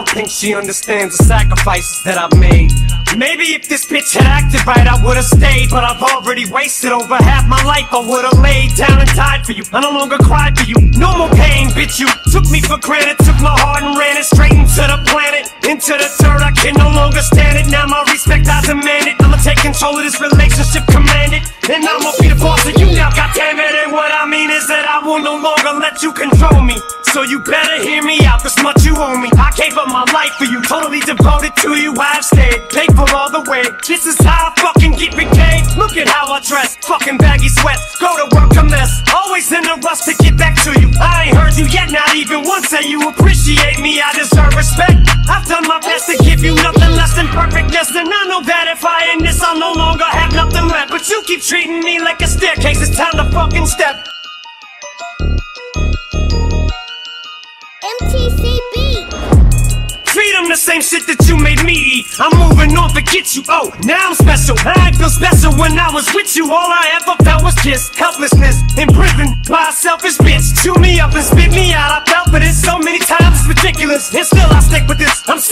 think she understands the sacrifices that I've made. Maybe if this bitch had acted right, I would've stayed. But I've already wasted over half my life. I would've laid down and died for you. I no longer cried for you. No more pain, bitch. You took me for granted, took my heart and ran it straight into the planet. Into the dirt, I can no longer stand it. Now my respect, I demand it. I'ma take control of this relationship, command it. And I'ma be the boss of you now, goddamn it. And what I mean is that I will no longer let you control me. So you better hear me out, this much you owe me. Gave up my life for you, totally devoted to you. I've stayed, for all the way. This is how I fucking get repaid. Look at how I dress, fucking baggy sweat. Go to work a mess, always in a rush to get back to you. I ain't heard you yet, not even once say you appreciate me. I deserve respect. I've done my best to give you nothing less than perfectness, and I know that if I end this, I'll no longer have nothing left. But you keep treating me like a staircase. It's time to fucking step. Same shit that you made me eat. I'm moving on, forget you. Oh, now I'm special. I ain't feel special when I was with you. All I ever felt was just helplessness. In prison by a selfish bitch. Chew me up and spit me out. I felt for this so many times, it's ridiculous. And still I stick with this. I'm